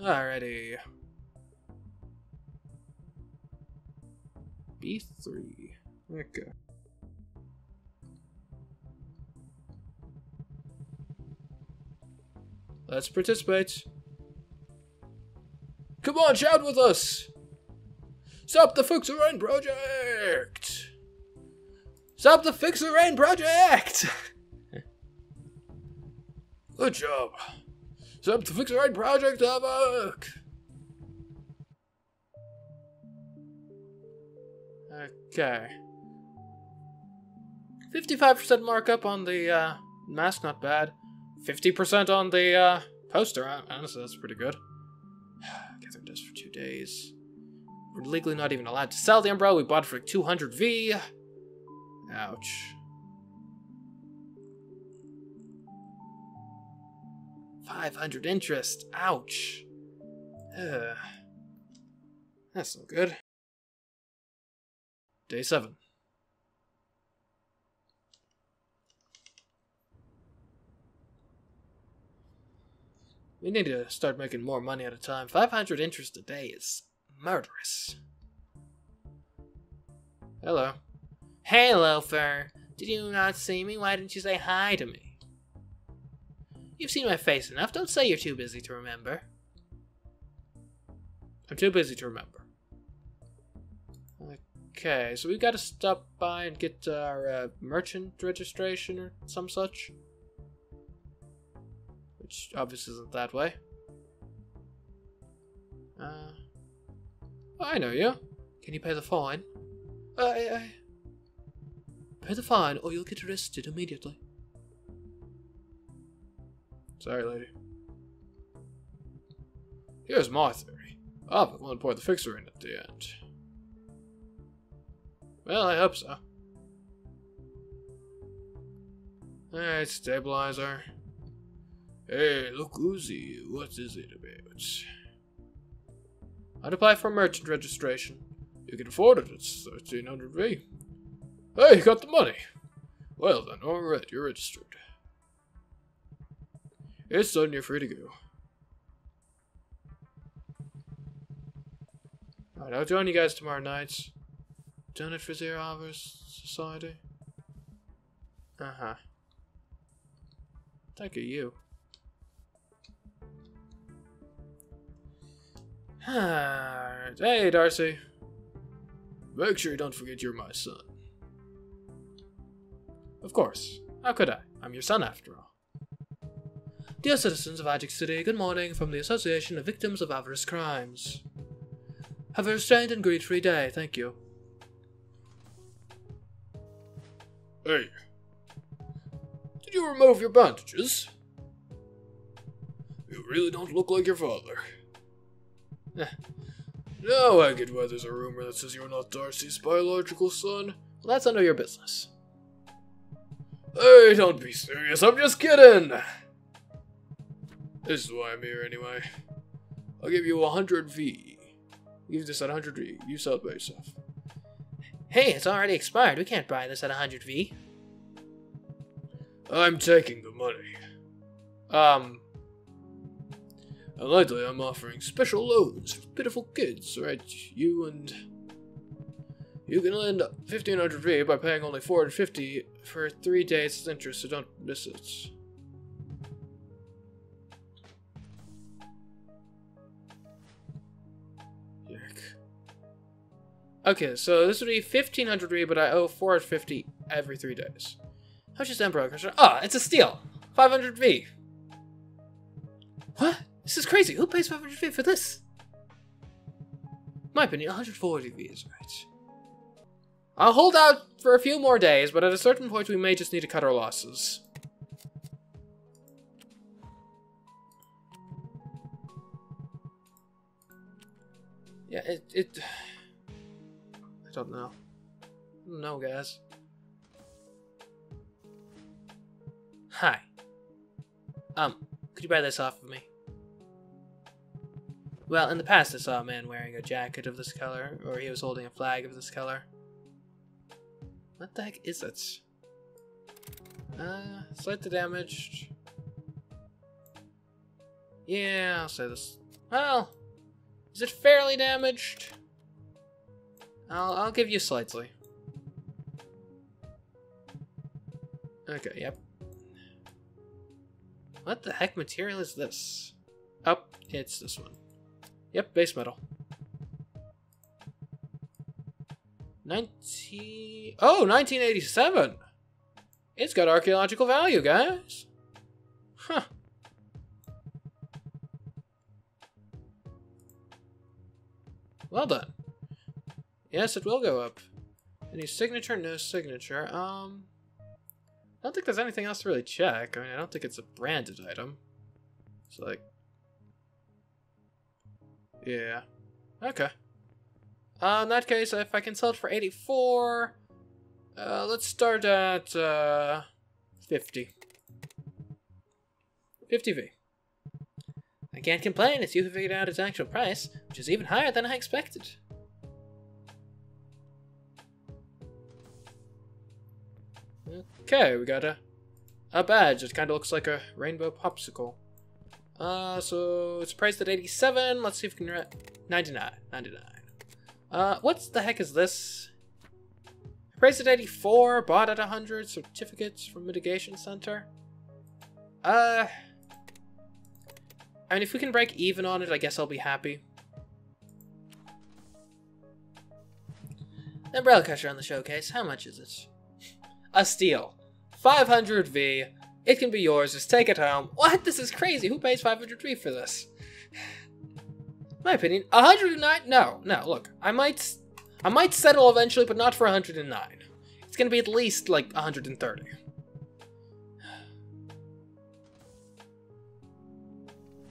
Alrighty. B3. Okay. Let's participate. Come on, shout with us! Stop the Fixer Rain project! Stop the Fixer Rain project! Good job. Stop the Fixer Rain project, Havoc! Okay. 55% markup on the uh, mask, not bad. 50% on the uh, poster, honestly, that's pretty good. Gathered dust for two days. We're legally not even allowed to sell the umbrella. We bought it for 200V. Ouch. Five hundred interest. Ouch. Ugh. That's no good. Day seven. We need to start making more money at a time. 500 interest a day is murderous. Hello. Hey, loafer. Did you not see me? Why didn't you say hi to me? You've seen my face enough. Don't say you're too busy to remember. I'm too busy to remember. Okay, so we've gotta stop by and get our uh, merchant registration or some such. Which obviously isn't that way. Uh, I know you. Can you pay the fine? I, I... Pay the fine or you'll get arrested immediately. Sorry, lady. Here's my theory. I'll put one pour the fixer in at the end. Well, I hope so. Alright, stabilizer. Hey, look, Uzi, what is it about? I'd apply for merchant registration. You can afford it, it's 1300V. Hey, you got the money! Well then, alright, you're registered. It's done, you're free to go. Alright, I'll join you guys tomorrow night. Done it for Zero Hours Society. Uh-huh. Thank you. hey, Darcy. Make sure you don't forget you're my son. Of course. How could I? I'm your son after all. Dear citizens of Ajik City, good morning from the Association of Victims of Avarice Crimes. Have a restrained and greed-free day, thank you. Hey. Did you remove your bandages? You really don't look like your father. Eh. now I get why there's a rumor that says you're not Darcy's biological son. Well, that's none of your business. Hey, don't be serious, I'm just kidding! This is why I'm here anyway. I'll give you 100 V. Give this at 100 V. You sell it by yourself. Hey, it's already expired. We can't buy this at 100 V. I'm taking the money. Um. And lately, I'm offering special loans for pitiful kids, right? You and. You can lend 1500 V by paying only 450 for three days' interest, so don't miss it. Okay, so this would be 1500 re, but I owe 450 every three days. How much is Emperor Ah, oh, it's a steal! 500 V! What? This is crazy. Who pays 500 V for this? My opinion, 140 V is right. I'll hold out for a few more days, but at a certain point we may just need to cut our losses. Yeah, it... it don't know. No, guys. Hi. Um, could you buy this off of me? Well, in the past I saw a man wearing a jacket of this color, or he was holding a flag of this color. What the heck is it? Uh, slightly damaged. Yeah, I'll say this Well, is it fairly damaged? I'll, I'll give you slightly. Okay, yep. What the heck material is this? Oh, it's this one. Yep, base metal. 19... Oh, 1987! It's got archaeological value, guys. Huh. Well done. Yes, it will go up. Any signature? No signature. Um... I don't think there's anything else to really check. I mean, I don't think it's a branded item. It's like... Yeah. Okay. Uh, in that case, if I can sell it for 84... Uh, let's start at, uh... 50. 50V. I can't complain, it's you figured out its actual price, which is even higher than I expected. Okay, we got a, a badge. It kind of looks like a rainbow popsicle. Uh, so it's priced at 87. Let's see if we can... 99. 99. Uh, what the heck is this? Priced at 84, bought at 100, certificates from Mitigation Center. Uh... I mean, if we can break even on it, I guess I'll be happy. Umbrella Crusher on the showcase, how much is it? A steal. 500V. It can be yours. Just take it home. What? This is crazy. Who pays 500V for this? My opinion, 109. No, no. Look, I might, I might settle eventually, but not for 109. It's gonna be at least like 130.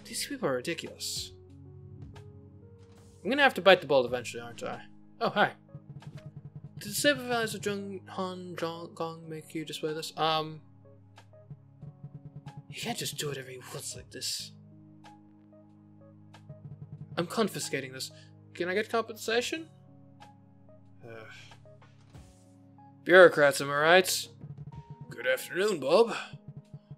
These people are ridiculous. I'm gonna have to bite the bullet eventually, aren't I? Oh, hi. Did the Saber Values of Jung Han Jong Gong make you display this? Um, you can't just do whatever you want like this. I'm confiscating this. Can I get compensation? Uh, bureaucrats, am I right? Good afternoon, Bob.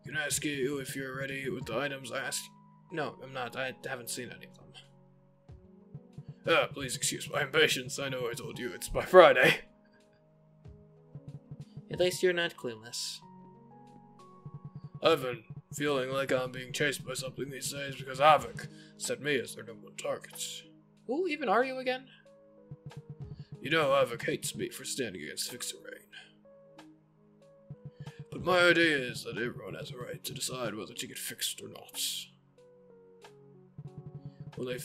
Can I ask you if you're ready with the items I asked? No, I'm not. I haven't seen any of them. Ah, please excuse my impatience. I know I told you it's by Friday. At least you're not clueless. I've been feeling like I'm being chased by something these days because Havoc set me as their number one target. Who even are you again? You know, Havoc hates me for standing against Fixer Rain. But my idea is that everyone has a right to decide whether to get fixed or not. When they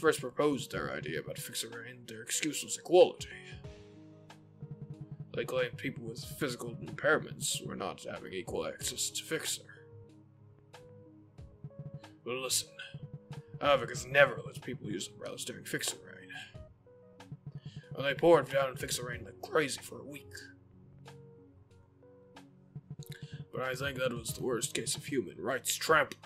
first proposed their idea about Fixer Rain, their excuse was equality. They claimed people with physical impairments were not having equal access to Fixer. But listen, Avicus never lets people use umbrellas during Fixer Rain. And they poured down in Fixer Rain like crazy for a week. But I think that was the worst case of human rights trampling.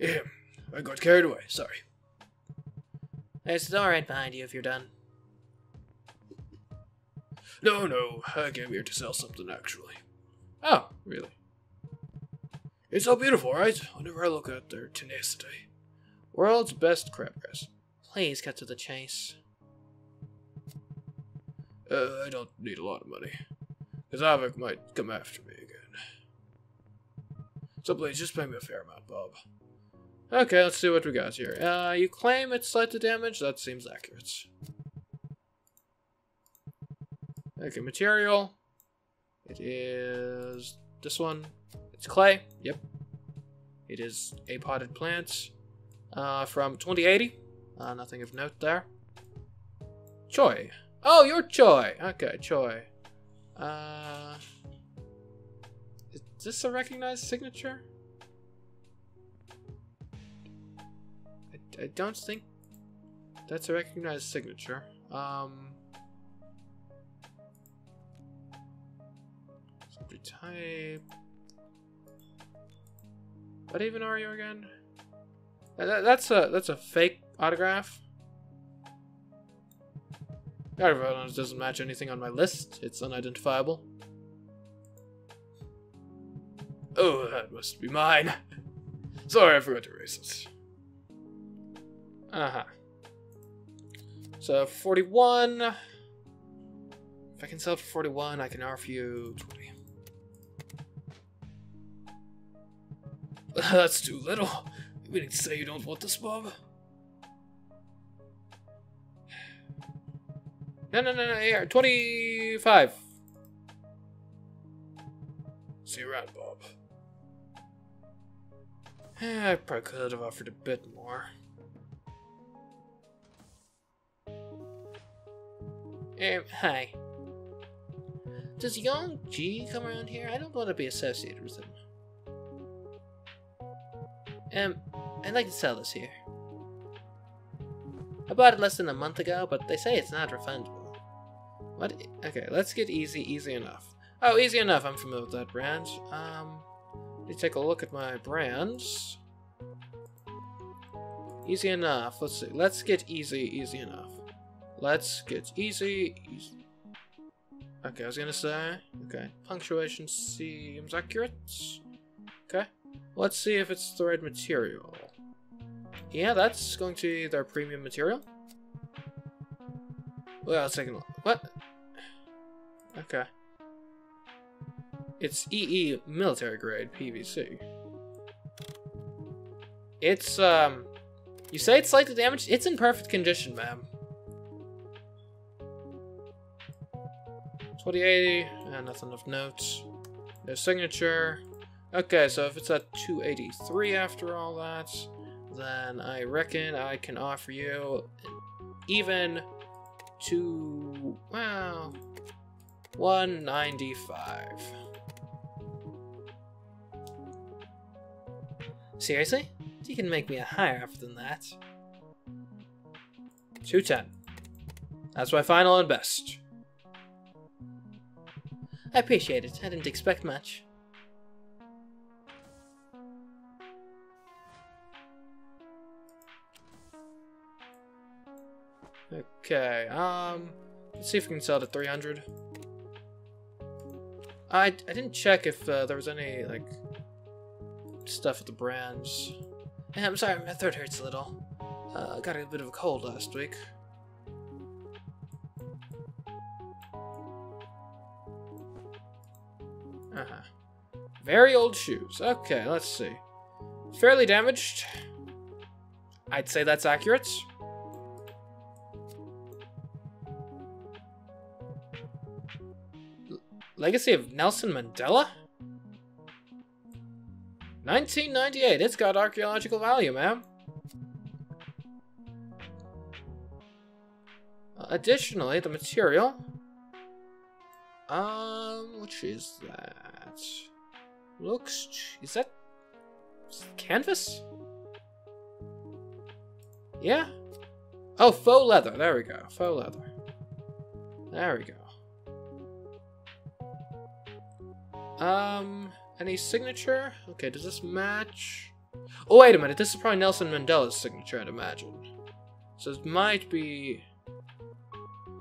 Yeah, I got carried away, sorry. There's a door right behind you if you're done. No, no, I came here to sell something actually. Oh, really? It's so beautiful, right? Whenever I look at their tenacity. World's best crabgrass. Please cut to the chase. Uh, I don't need a lot of money. Because Havoc might come after me again. So please, just pay me a fair amount, Bob. Okay, let's see what we got here. Uh, you claim it's slightly damage? That seems accurate. Okay, material. It is this one. It's clay. Yep. It is a potted plant uh, from 2080. Uh, nothing of note there. Choi. Oh, you're Choi. Okay, Choi. Uh, is this a recognized signature? I don't think that's a recognized signature. Um, subject type. What even are you again? That, that's a that's a fake autograph. Autograph doesn't match anything on my list. It's unidentifiable. Oh, that must be mine. Sorry, I forgot to erase it. Uh huh. So, 41. If I can sell for 41, I can offer you 20. That's too little. Need to say you don't want this, Bob. No, no, no, no, here, 25. See you around, Bob. I probably could have offered a bit more. Um, hi. Does Young G come around here? I don't want to be associated with him. Um, I'd like to sell this here. I bought it less than a month ago, but they say it's not refundable. What? Okay, let's get easy, easy enough. Oh, easy enough, I'm familiar with that brand. Um, let me take a look at my brands. Easy enough, let's see. Let's get easy, easy enough. Let's get easy, easy. Okay, I was gonna say, okay, punctuation seems accurate. Okay, let's see if it's the right material. Yeah, that's going to be their premium material. Well, let's take a look. What? Okay. It's EE military grade PVC. It's, um... You say it's slightly damaged? It's in perfect condition, ma'am. 2080, and nothing of note. No signature. Okay, so if it's at 283 after all that, then I reckon I can offer you even to, well, 195. Seriously? You can make me a higher offer than that. 210. That's my final and best. I appreciate it. I didn't expect much. Okay, um, let's see if we can sell at 300. I, I didn't check if uh, there was any, like, stuff at the brands. Yeah, I'm sorry, my throat hurts a little. Uh, got a bit of a cold last week. Very old shoes. Okay, let's see. Fairly damaged. I'd say that's accurate. Legacy of Nelson Mandela? 1998. It's got archaeological value, ma'am. Additionally, the material. Um, which is that? Looks. Is that canvas? Yeah. Oh, faux leather. There we go. Faux leather. There we go. Um, any signature? Okay, does this match? Oh, wait a minute. This is probably Nelson Mandela's signature, I'd imagine. So it might be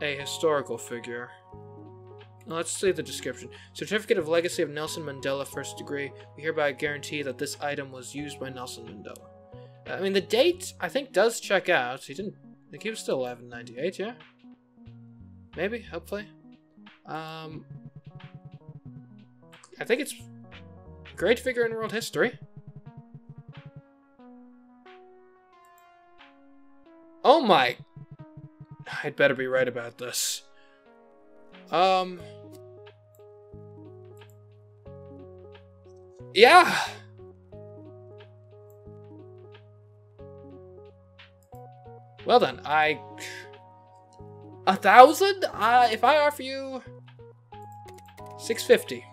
a historical figure. Let's see the description. Certificate of Legacy of Nelson Mandela, first degree. We hereby guarantee that this item was used by Nelson Mandela. I mean, the date, I think, does check out. He didn't... I think he was still alive in 98, yeah? Maybe, hopefully. Um, I think it's great figure in world history. Oh my... I'd better be right about this. Um... Yeah! Well then, I... A thousand? Uh, if I offer you... 650.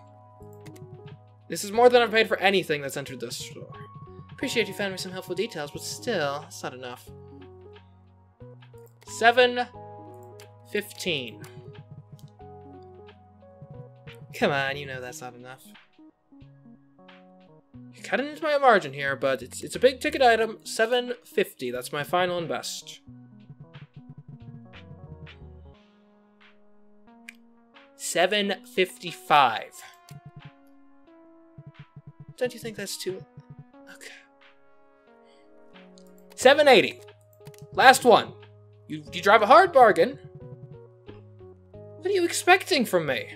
This is more than I've paid for anything that's entered this store. Appreciate you found me some helpful details, but still, it's not enough. Seven fifteen. Come on, you know that's not enough. Cutting into my margin here, but it's it's a big ticket item. Seven fifty. That's my final and best. Seven fifty-five. Don't you think that's too... Okay. 780. Last one. You, you drive a hard bargain. What are you expecting from me?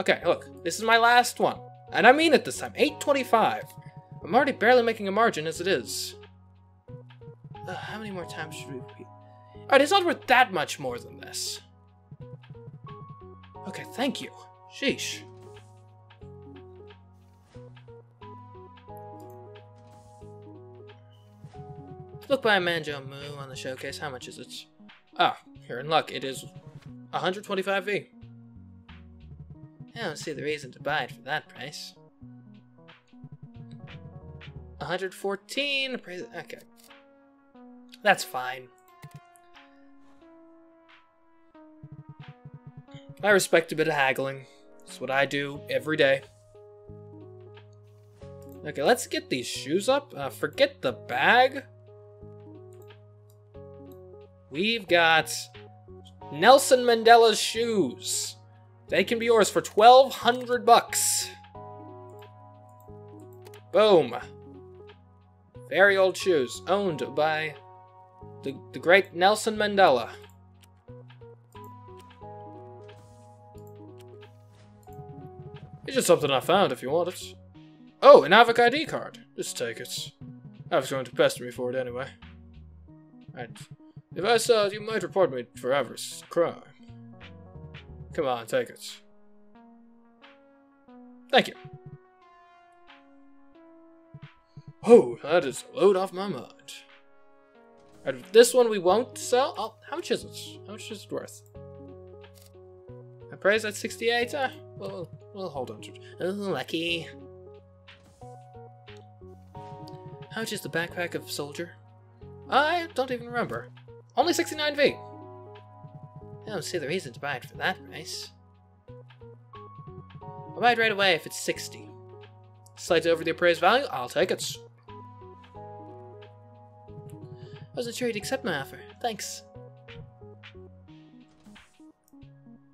Okay, look. This is my last one. And I mean it this time. 825. I'm already barely making a margin as it is. Uh, how many more times should we repeat? Alright, it's not worth that much more than this. Okay, thank you. Sheesh. Look by Manjo Moo on the showcase. How much is it? Ah, oh, you're in luck. It is 125V. I don't see the reason to buy it for that price. 114. Okay. That's fine. I respect a bit of haggling. It's what I do every day. Okay, let's get these shoes up. Uh, forget the bag. We've got Nelson Mandela's shoes. They can be yours for 1200 bucks. Boom. Very old shoes, owned by the, the great Nelson Mandela. It's just something I found if you want it. Oh, an Avic ID card. Just take it. I was going to pester me for it anyway. Right. If I saw it, you might report me for avarice crime. Come on, take it. Thank you. Oh, that is a load off my mind. Right, this one we won't sell. Oh, how much is it? How much is it worth? I praise at 68? Uh, well, we'll hold on to it. Oh, lucky. How much is the backpack of soldier? I don't even remember. Only 69V. I don't see the reason to buy it for that price. I'll buy it right away if it's 60. Slightly over the appraised value, I'll take it. I wasn't sure you'd accept my offer. Thanks.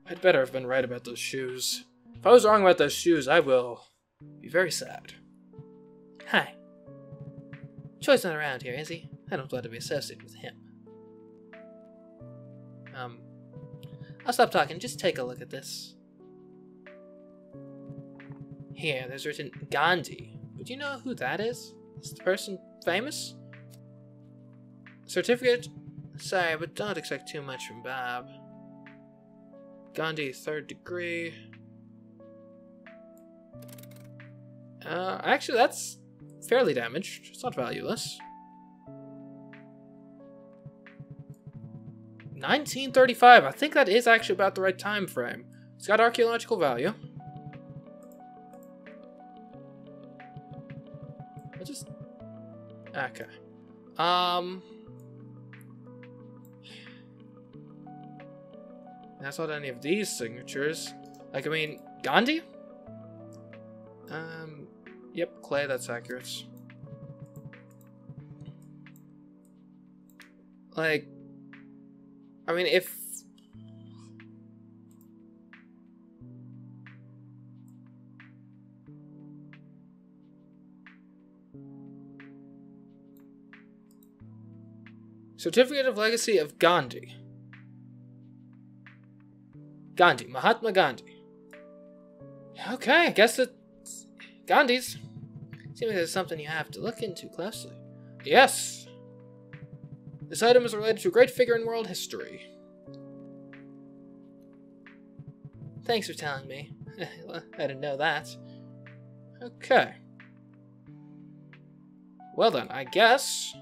I'd better have been right about those shoes. If I was wrong about those shoes, I will be very sad. Hi. Choi's not around here, is he? I don't want to be associated with him. Um, I'll stop talking. Just take a look at this. Here, there's written Gandhi. But do you know who that is? Is the person famous? Certificate? Sorry, but don't expect too much from Bob. Gandhi, third degree. Uh, actually, that's fairly damaged. It's not valueless. 1935. I think that is actually about the right time frame. It's got archaeological value. I just... Okay. Um... That's not any of these signatures. Like, I mean, Gandhi? Um, yep, clay, that's accurate. Like, I mean, if Certificate of Legacy of Gandhi. Gandhi, Mahatma Gandhi. Okay, I guess it's Gandhi's. Seems like there's something you have to look into closely. Yes, this item is related to a great figure in world history. Thanks for telling me. I didn't know that. Okay. Well then, I guess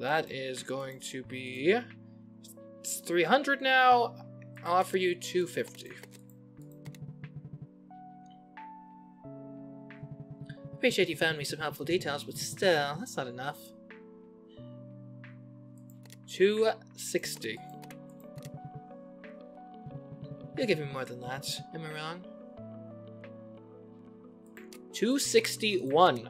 that is going to be 300 now. I'll offer you 250. Appreciate you found me some helpful details, but still, that's not enough. 260. You'll give me more than that. Am I wrong? 261.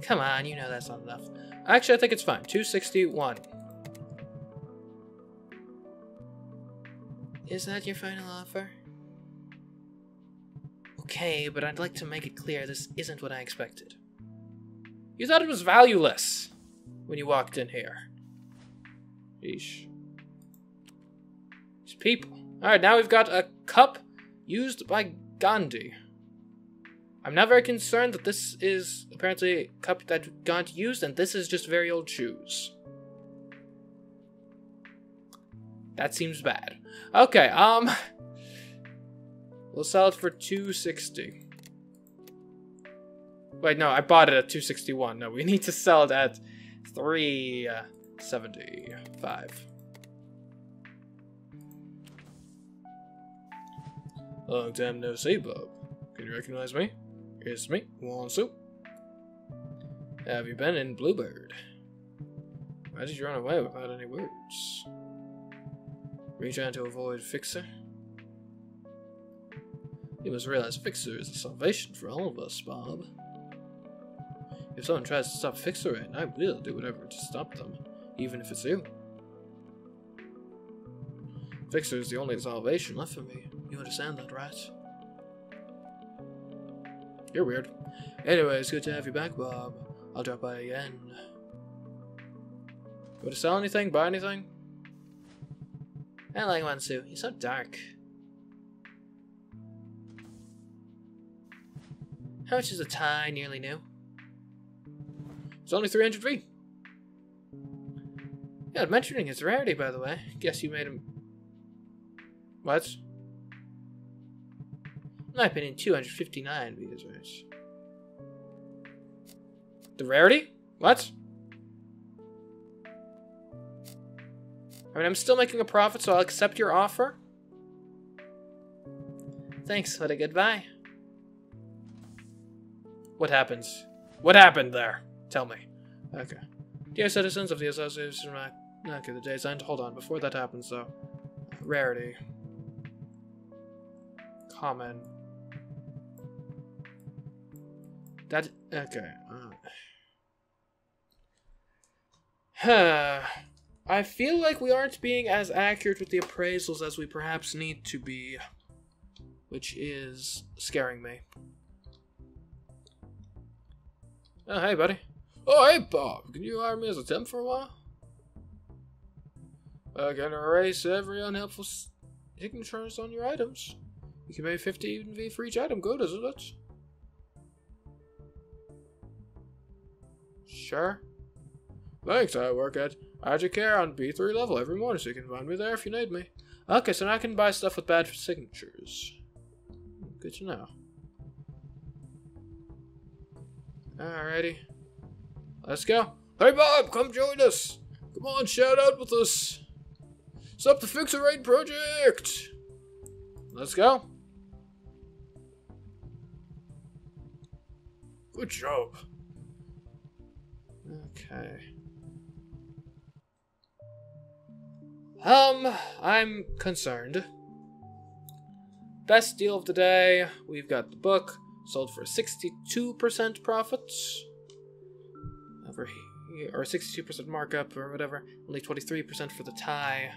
Come on, you know that's not enough. Actually, I think it's fine. 261. Is that your final offer? okay, but I'd like to make it clear this isn't what I expected. You thought it was valueless when you walked in here. Yeesh. These people. Alright, now we've got a cup used by Gandhi. I'm not very concerned that this is apparently a cup that Gandhi used, and this is just very old shoes. That seems bad. Okay, um... We'll sell it for 260. Wait, no, I bought it at 261. No, we need to sell it at 375. Long time no see, Bob. Can you recognize me? It's me, Wansu. Have you been in Bluebird? Why did you run away without any words? Were you trying to avoid Fixer? You must realize Fixer is a salvation for all of us, Bob. If someone tries to stop Fixer I will do whatever to stop them, even if it's you. Fixer is the only salvation left for me. You understand that, right? You're weird. Anyway, it's good to have you back, Bob. I'll drop by again. Want to sell anything? Buy anything? I like Wansu. He's so dark. How much is a tie nearly new? It's only 300 V. Yeah, mentioning its rarity, by the way. Guess you made him... What? In my opinion, 259 V is. The rarity? What? I mean, I'm still making a profit, so I'll accept your offer. Thanks, what a goodbye. What happens? What happened there? Tell me. Okay. Dear citizens of the Association of... Okay, the day's end. Hold on. Before that happens, though. Rarity. Common. That... Okay. Uh. I feel like we aren't being as accurate with the appraisals as we perhaps need to be. Which is scaring me. Oh, hey, buddy. Oh, hey, Bob. Can you hire me as a temp for a while? Uh, I can erase every unhelpful signatures on your items. You can pay 50 V for each item. Good, isn't it? Sure. Thanks, I work at Care on B3 level every morning, so you can find me there if you need me. Okay, so now I can buy stuff with bad signatures. Good to know. Alrighty. Let's go. Hey Bob, come join us. Come on, shout out with us. Stop the Fix Rain project. Let's go. Good job. Okay. Um, I'm concerned. Best deal of the day. We've got the book. Sold for 62% profits. Over here, or 62% markup, or whatever. Only 23% for the tie.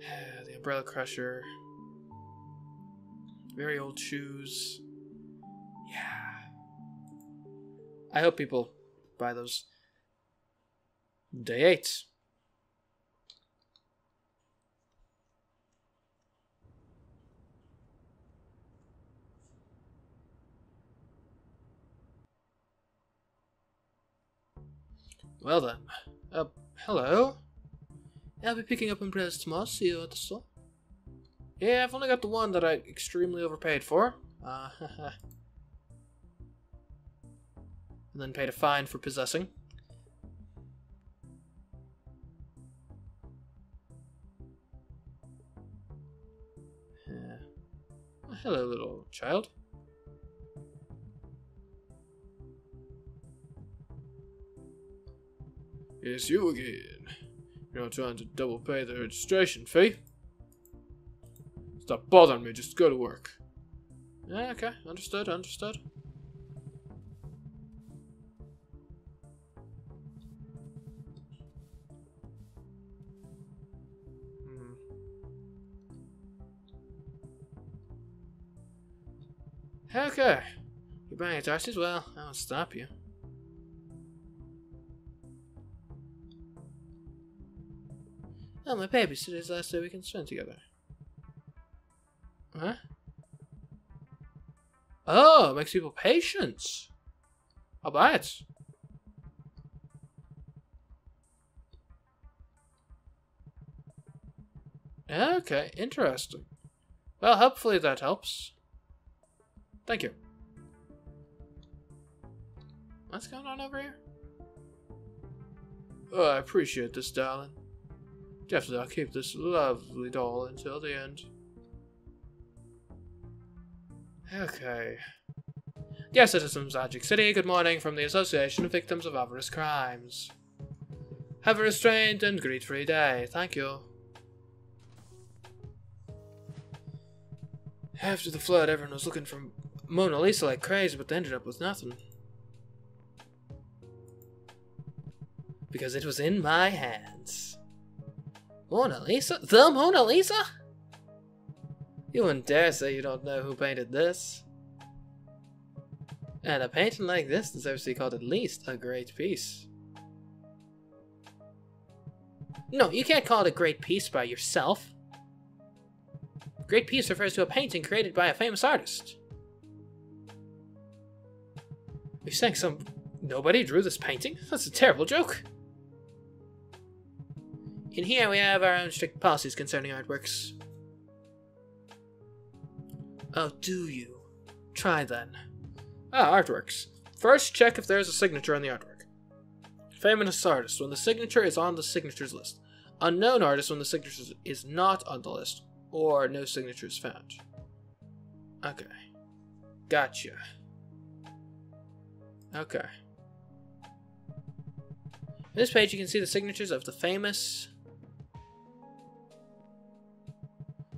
the umbrella crusher. Very old shoes. Yeah. I hope people buy those. Day 8. Well then. Uh, hello? I'll be picking up Umbrellas tomorrow. See you at the store. Yeah, I've only got the one that I extremely overpaid for. Uh, and then paid a fine for possessing. Yeah. hello, little child. It's you again. You're not trying to double pay the registration fee. Stop bothering me, just go to work. Yeah, okay, understood, understood. Hmm. Okay. You're Darcy as well. I won't stop you. Oh, my babysitter's last day we can spend together. Huh? Oh, it makes people patient. I'll buy it. Okay, interesting. Well, hopefully that helps. Thank you. What's going on over here? Oh, I appreciate this, darling. Definitely, I'll keep this lovely doll until the end. Okay. Dear citizens of Magic City, good morning from the Association of Victims of Avarice Crimes. Have a restrained and greed-free day. Thank you. After the flood, everyone was looking for Mona Lisa like crazy, but they ended up with nothing. Because it was in my hands. Mona Lisa? The Mona Lisa? You wouldn't dare say you don't know who painted this. And a painting like this deserves to be called at least a great piece. No, you can't call it a great piece by yourself. Great piece refers to a painting created by a famous artist. You're saying some nobody drew this painting? That's a terrible joke. In here we have our own strict policies concerning artworks. Oh, do you? Try then. Ah, artworks. First, check if there's a signature on the artwork. Famous artist, when the signature is on the signatures list. Unknown artist, when the signature is not on the list or no signatures found. Okay. Gotcha. Okay. On this page you can see the signatures of the famous...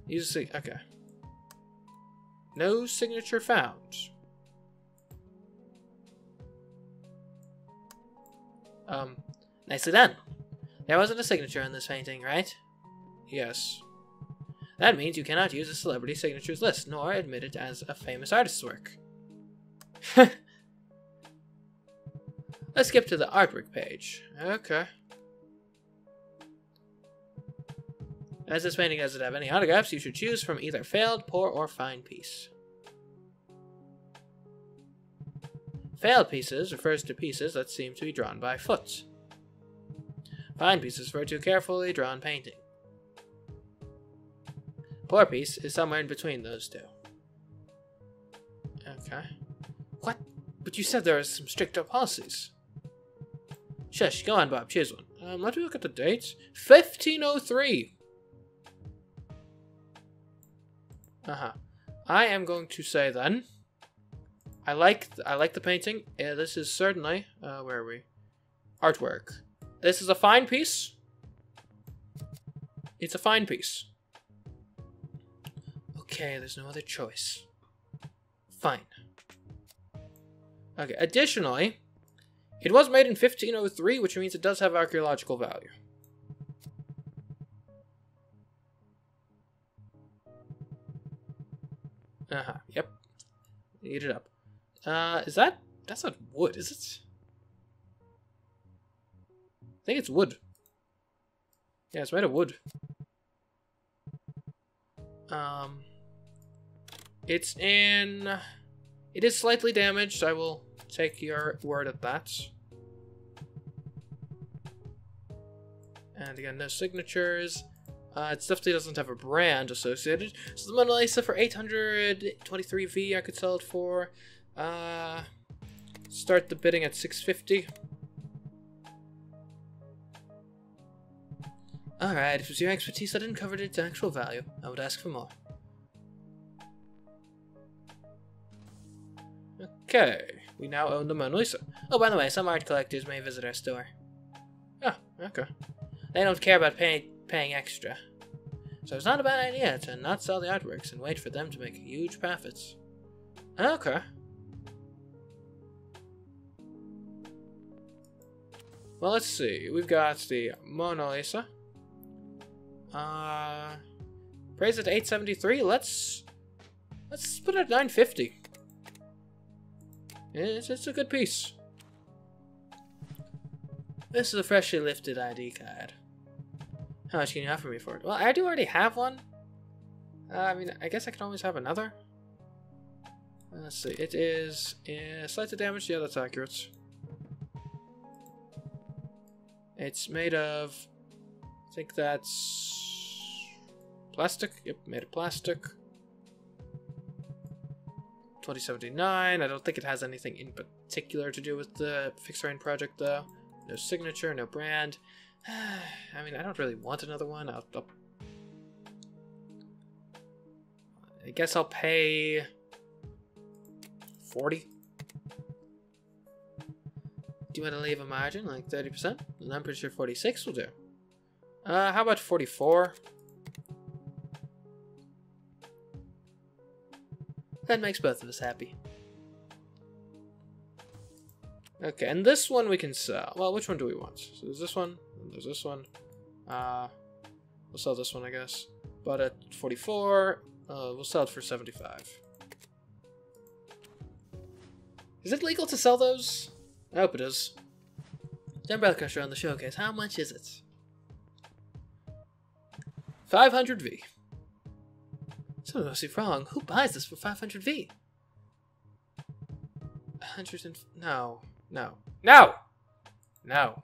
Use see. okay. No signature found. Um, nicely done. There wasn't a signature on this painting, right? Yes. That means you cannot use a celebrity signatures list, nor admit it as a famous artist's work. Let's skip to the artwork page. Okay. As this painting doesn't have any autographs, you should choose from either failed, poor, or fine piece. Failed pieces refers to pieces that seem to be drawn by foot. Fine pieces refer to carefully drawn painting. Poor piece is somewhere in between those two. Okay. What? But you said there are some stricter policies. Shush, go on, Bob. Choose one. Um, let me look at the dates. 1503. Uh-huh. I am going to say then. I like I like the painting. Yeah, this is certainly uh, where are we? Artwork. This is a fine piece. It's a fine piece. Okay, there's no other choice. Fine. Okay, additionally, it was made in 1503, which means it does have archaeological value. Uh-huh, yep. Eat it up. Uh, is that... That's not wood, is it? I think it's wood. Yeah, it's made of wood. Um... It's in... It is slightly damaged. I will take your word at that. And again, no signatures. Uh, it definitely doesn't have a brand associated. So the Mona Lisa for 823V I could sell it for. Uh, start the bidding at 650. Alright, if it was your expertise that didn't cover its actual value, I would ask for more. Okay, we now own the Mona Lisa. Oh, by the way, some art collectors may visit our store. Oh, okay. They don't care about pay paying extra. So it's not a bad idea to not sell the artworks and wait for them to make huge profits. Okay. Well, let's see. We've got the Mona Lisa. Uh, praise at 873. Let's let's put it at 950. It's, it's a good piece. This is a freshly lifted ID card. How much can you offer me for it? Well, I do already have one. Uh, I mean, I guess I can always have another. Uh, let's see. It is uh, slight to damage. Yeah, that's accurate. It's made of. I think that's plastic. Yep, made of plastic. 2079. I don't think it has anything in particular to do with the Fixer project, though. No signature, no brand. I mean, I don't really want another one. I'll, I'll, I guess I'll pay 40. Do you want to leave a margin, like 30%? And I'm pretty sure 46 will do. Uh, how about 44? That makes both of us happy. Okay, and this one we can sell. Well, which one do we want? So there's this one, and there's this one. Uh, we'll sell this one, I guess. But at 44, uh, we'll sell it for 75. Is it legal to sell those? I hope it is. The umbrella crusher on the showcase. How much is it? 500 V. Something must be wrong. Who buys this for 500 V? 100 and... No. No. No! No.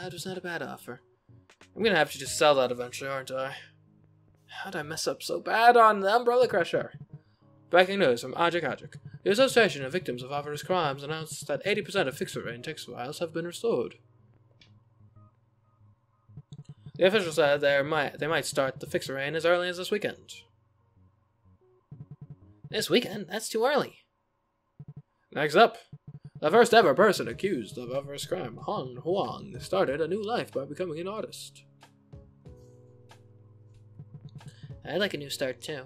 That was not a bad offer. I'm gonna have to just sell that eventually, aren't I? How'd I mess up so bad on the Umbrella Crusher? Breaking news from Ajik Ajik. The Association of Victims of Avarice Crimes announced that 80% of Fixer-Rain text files have been restored. The official said they might, they might start the Fixer-Rain as early as this weekend. This weekend? That's too early. Next up, the first ever person accused of avarice crime, Han Huang, started a new life by becoming an artist. I'd like a new start too.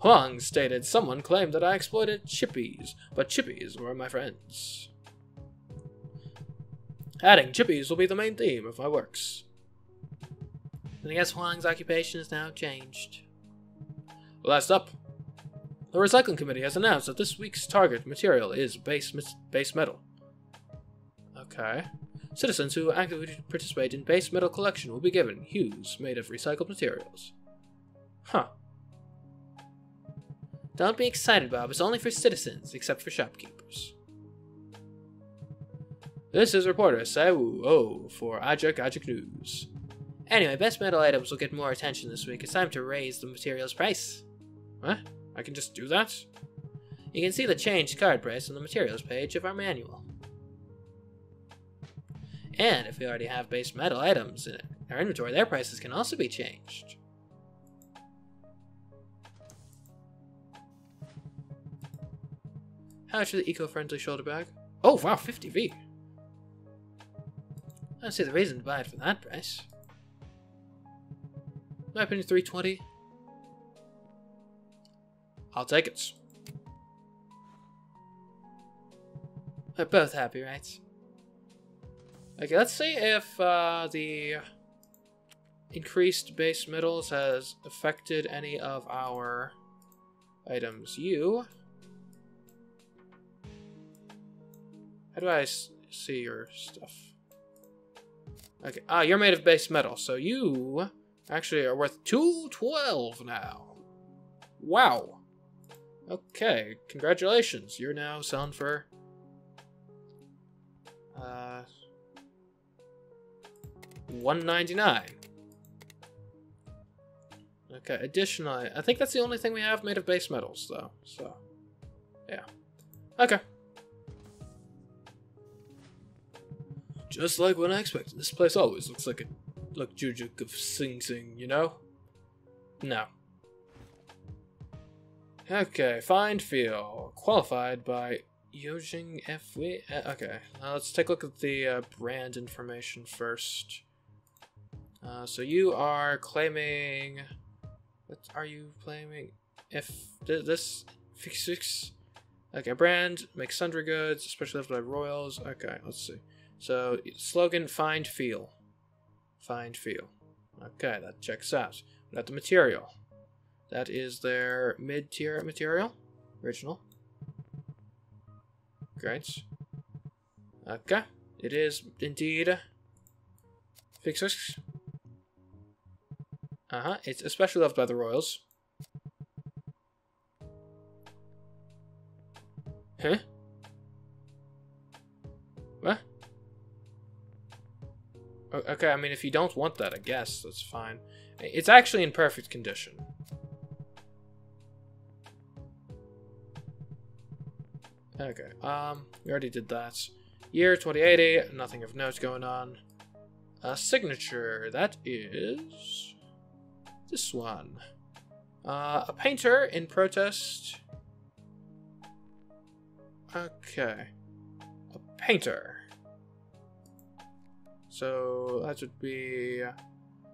Huang stated someone claimed that I exploited chippies, but chippies were my friends. Adding chippies will be the main theme of my works. And I guess Huang's occupation has now changed. Last up, the Recycling Committee has announced that this week's target material is base, base metal. Okay. Citizens who actively participate in base metal collection will be given hues made of recycled materials. Huh. Don't be excited, Bob. It's only for citizens, except for shopkeepers. This is reporter Sawu O for Ajak Ajak News. Anyway, base metal items will get more attention this week. It's time to raise the material's price. What? I can just do that? You can see the changed card price on the materials page of our manual. And if we already have base metal items in our inventory, their prices can also be changed. How much for the eco-friendly shoulder bag? Oh wow, 50V. I don't see the reason to buy it for that price. My opinion, 320. I'll take it. We're both happy, right? Okay, let's see if uh, the increased base metals has affected any of our items. You. How do I see your stuff? Okay, ah, you're made of base metal, so you actually are worth 212 now. Wow. Okay, congratulations. You're now selling for uh 199. Okay, additionally, I think that's the only thing we have made of base metals though. So, yeah. Okay. Just like what I expected. This place always looks like a like Jujuk of Sing Sing, you know? No. Okay, find feel. Qualified by Yojing FW. Uh, okay, uh, let's take a look at the uh, brand information first. Uh, so you are claiming. What are you claiming? If this fix fix. Okay, brand makes sundry goods, especially left by royals. Okay, let's see. So slogan: find feel. Find feel. Okay, that checks out. We got the material. That is their mid-tier material. Original. Great. Okay. It is indeed Fixus. Uh-huh. It's especially loved by the royals. Huh? What? Okay, I mean, if you don't want that, I guess that's fine. It's actually in perfect condition. Okay, um, we already did that. Year 2080, nothing of note going on. A signature, that is... This one. Uh, a painter in protest. Okay. A painter. So that would be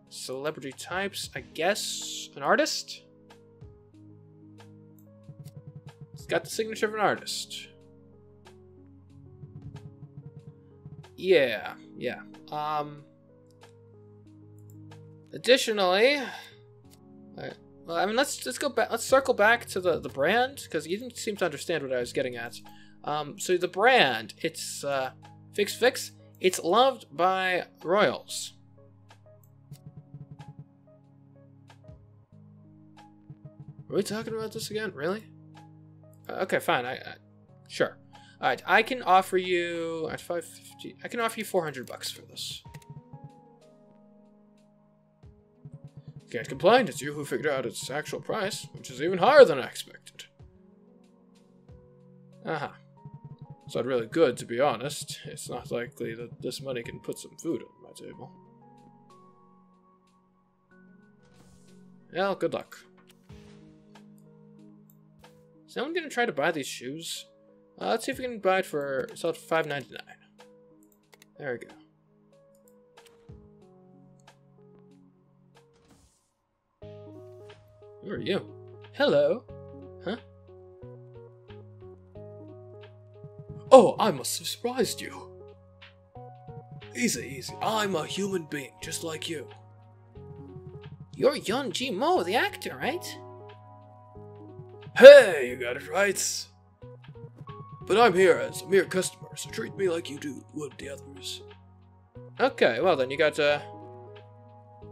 celebrity types, I guess. An artist? It's got the signature of an artist. Yeah, yeah. Um. Additionally, well, I mean, let's let's go back. Let's circle back to the the brand because you didn't seem to understand what I was getting at. Um, so the brand, it's uh, Fix Fix. It's loved by royals. Are we talking about this again? Really? Uh, okay, fine. I, I sure. All right, I can offer you at 550. I can offer you 400 bucks for this. Can't complain. It's you who figured out its actual price, which is even higher than I expected. Uh huh. It's not really good, to be honest. It's not likely that this money can put some food on my table. Well, good luck. Is anyone gonna try to buy these shoes? Uh, let's see if we can buy it for sell it for five ninety nine. There we go. Who are you? Hello. Huh? Oh, I must have surprised you. Easy, easy. I'm a human being, just like you. You're Yeon Ji Mo, the actor, right? Hey, you got it right. But I'm here as a mere customer, so treat me like you do would the others. Okay, well then you got uh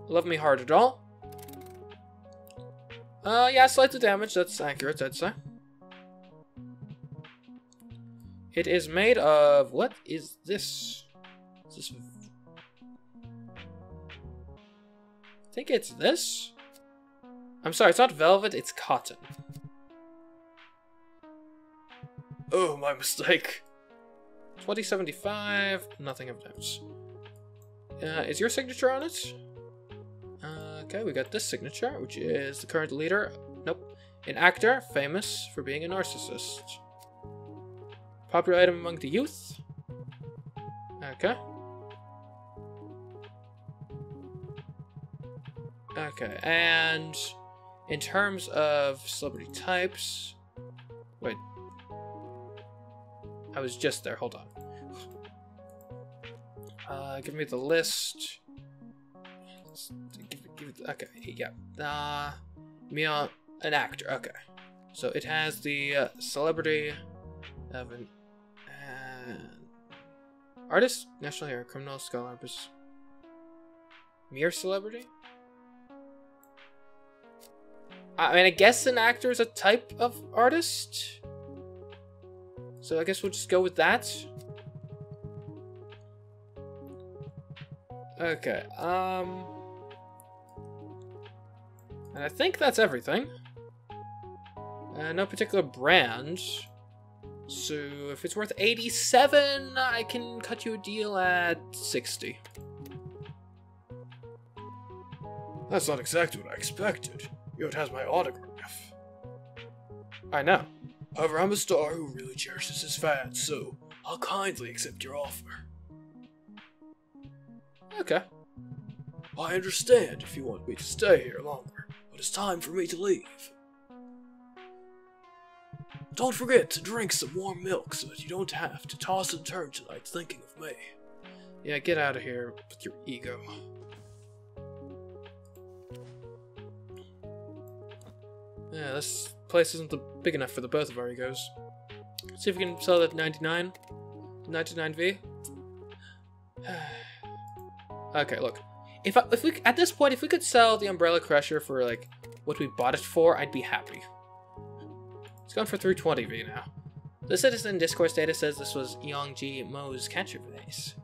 Love Me Hard at all? Uh yeah, slightly damage, that's accurate, I'd say. It is made of what is this? Is this I think it's this? I'm sorry, it's not velvet, it's cotton. Oh, my mistake. 2075, nothing of note. Uh, is your signature on it? Uh, okay, we got this signature, which is the current leader. Nope. An actor, famous for being a narcissist. Popular item among the youth. Okay. Okay, and in terms of celebrity types, wait, I was just there. Hold on. Uh, give me the list. Give, give, okay, yeah. Uh, Mia, an actor. Okay. So it has the uh, celebrity of an uh, artist, national hero, criminal, scholar, but mere celebrity. I mean, I guess an actor is a type of artist. So I guess we'll just go with that. Okay, um... And I think that's everything. Uh, no particular brand. So if it's worth 87, I can cut you a deal at 60. That's not exactly what I expected. You it has my autograph. I know. However, I'm a star who really cherishes his fans, so I'll kindly accept your offer. Okay. I understand if you want me to stay here longer, but it's time for me to leave. Don't forget to drink some warm milk so that you don't have to toss and turn tonight thinking of me. Yeah, get out of here with your ego. Yeah, this place isn't the- big enough for the both of our egos. See if we can sell that 99? 99V? okay, look. If I, if we at this point, if we could sell the Umbrella Crusher for like what we bought it for, I'd be happy. It's going for 320V now. The Citizen Discourse data says this was Yongji Mo's catcher catchphrase.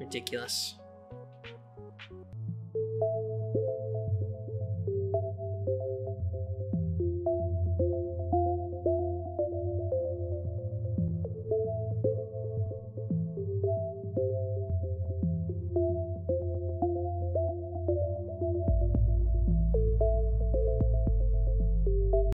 Ridiculous.